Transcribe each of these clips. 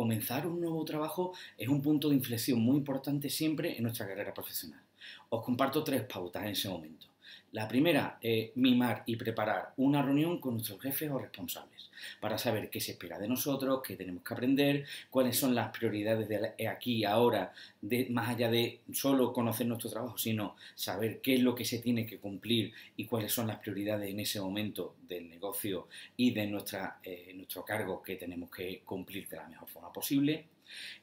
comenzar un nuevo trabajo es un punto de inflexión muy importante siempre en nuestra carrera profesional. Os comparto tres pautas en ese momento. La primera mimar y preparar una reunión con nuestros jefes o responsables para saber qué se espera de nosotros, qué tenemos que aprender, cuáles son las prioridades de aquí y ahora, de, más allá de solo conocer nuestro trabajo, sino saber qué es lo que se tiene que cumplir y cuáles son las prioridades en ese momento del y de nuestra, eh, nuestro cargo que tenemos que cumplir de la mejor forma posible.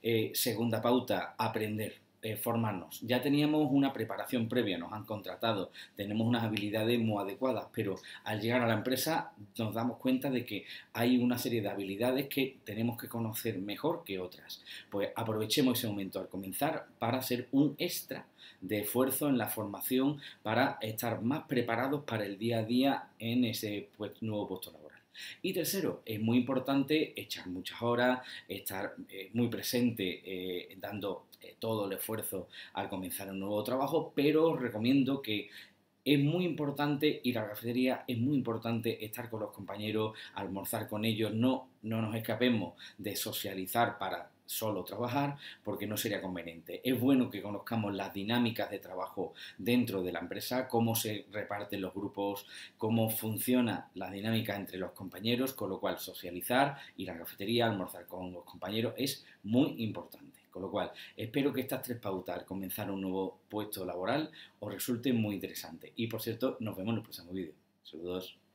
Eh, segunda pauta, aprender eh, formarnos. Ya teníamos una preparación previa, nos han contratado, tenemos unas habilidades muy adecuadas, pero al llegar a la empresa nos damos cuenta de que hay una serie de habilidades que tenemos que conocer mejor que otras. Pues aprovechemos ese momento al comenzar para hacer un extra de esfuerzo en la formación para estar más preparados para el día a día en ese pues, nuevo puesto laboral. Y tercero, es muy importante echar muchas horas, estar eh, muy presente eh, dando eh, todo el esfuerzo al comenzar un nuevo trabajo, pero os recomiendo que es muy importante ir a la cafetería, es muy importante estar con los compañeros, almorzar con ellos, no, no nos escapemos de socializar para solo trabajar porque no sería conveniente. Es bueno que conozcamos las dinámicas de trabajo dentro de la empresa, cómo se reparten los grupos, cómo funciona la dinámica entre los compañeros, con lo cual socializar, ir a la cafetería, almorzar con los compañeros es muy importante. Con lo cual, espero que estas tres pautas al comenzar un nuevo puesto laboral os resulten muy interesantes. Y por cierto, nos vemos en el próximo vídeo. Saludos.